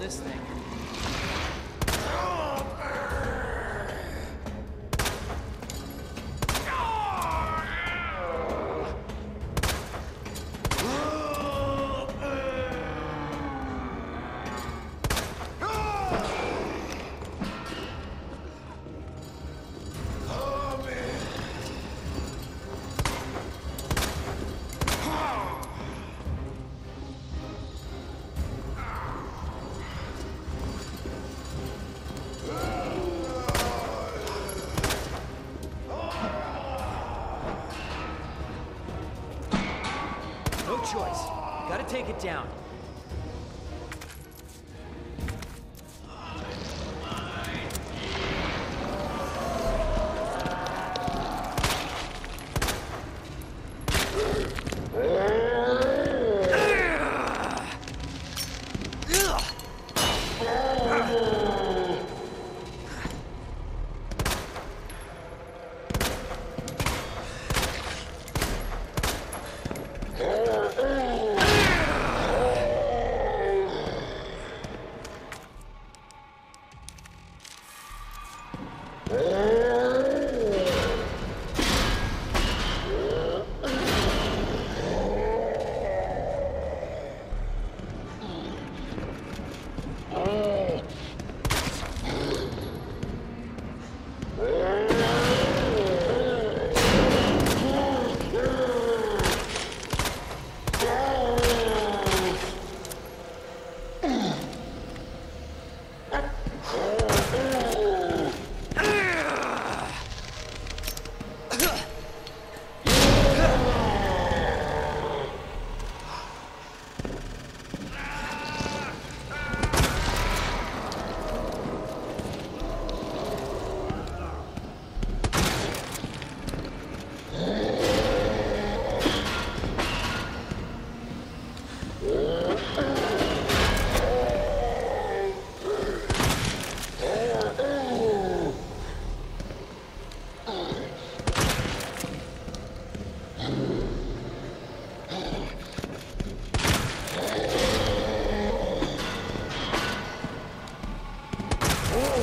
this thing. Choice. Gotta take it down. Oh,